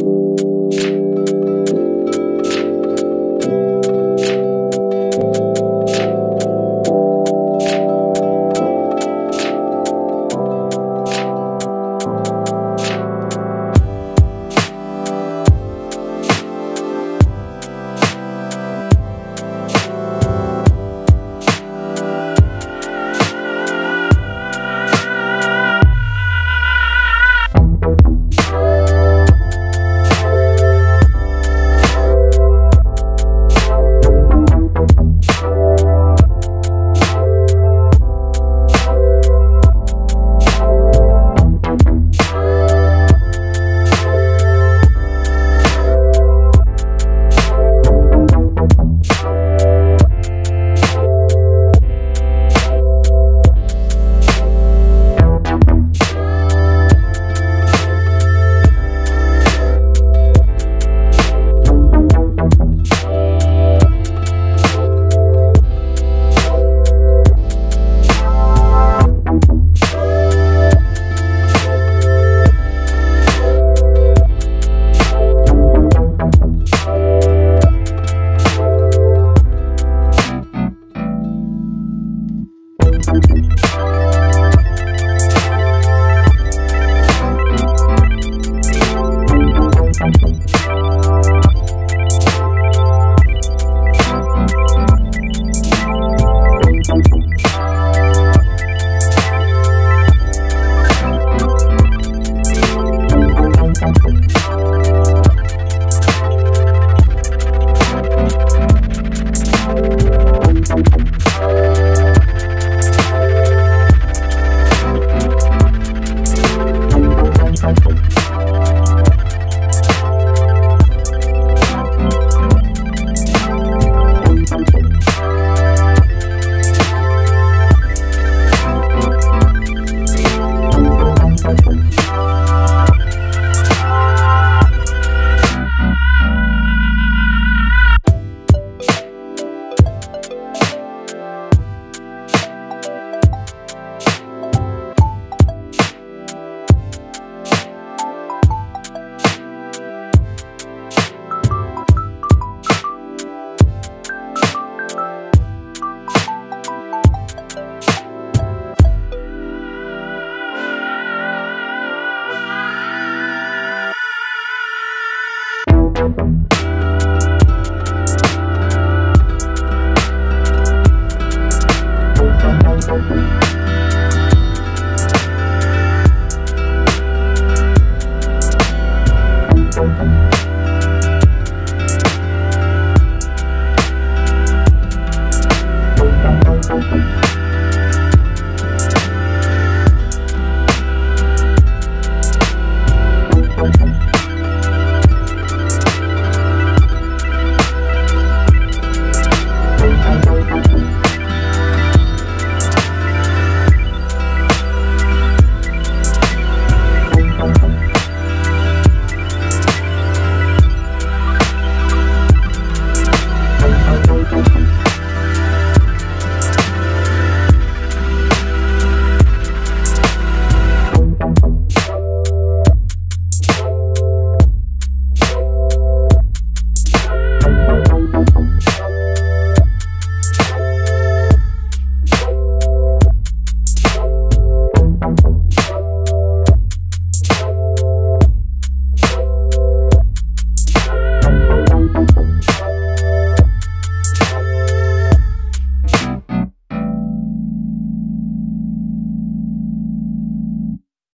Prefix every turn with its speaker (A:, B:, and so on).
A: you Thank